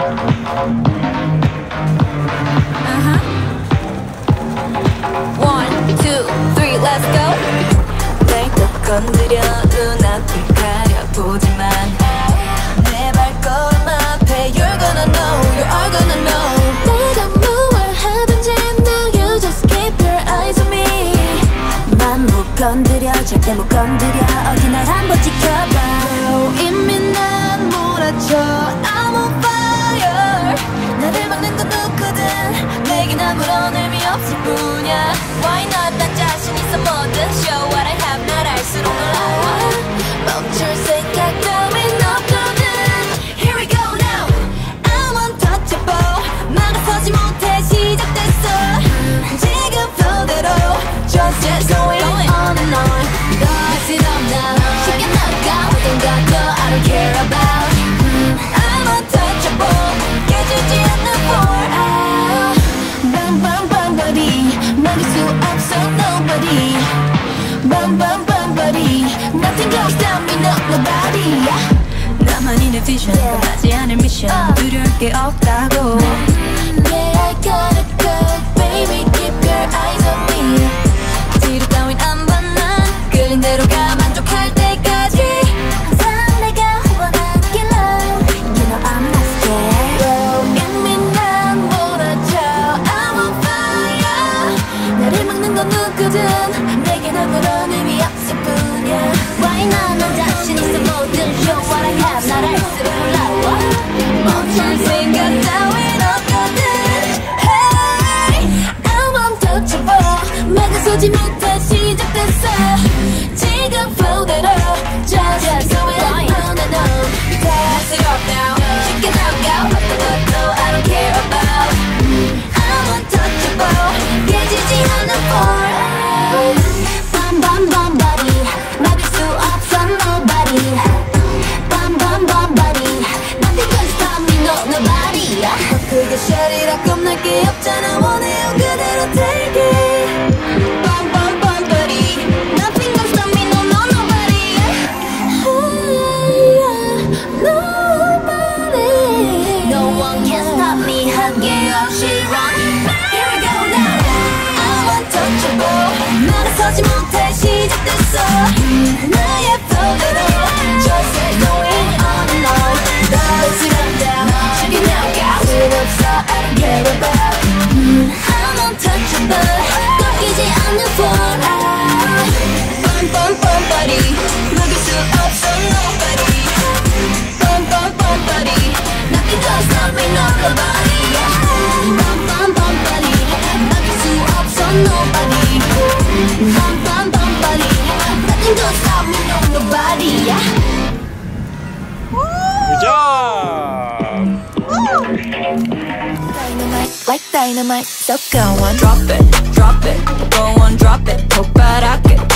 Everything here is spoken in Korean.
Uh-huh. One, two, three, let's go. 날꼭 건드려 눈앞을 가려보지만 내 발걸음 앞에 You're gonna know, you are gonna know 내가 무얼 하든지 now you just keep your eyes on me 맘못 건드려 절대 못 건드려 어디 날 한번 지켜봐 이미 난 몰아쳐 나를 막는 건 누구든 내겐 아무런 의미 없을 뿐이야 Why not 난 자신 있어 뭐든 Show what I have 날 알수록 놀라워 멈출 생각 따윈 없거든 Here we go now I'm untouchable 막아서지 못해 시작됐어 지금 flow Just just going on and on Mess it up now 쉽게 나가 어떤 것도 I don't care about I'm untouchable 빵빵빵 body Nothing can stop me no nobody 나만이 내 vision 끝나지 않을 미션 두려울 게 없다고 Yeah stop me no nobody 그게 샤리라 겁날 게 없잖아 원해요 그대로 one can stop me 한계 없이 run nobody Nothing gonna stop me, nobody yeah. Job! Like dynamite, so go on Drop it, drop it, go on drop it Hope I rock it,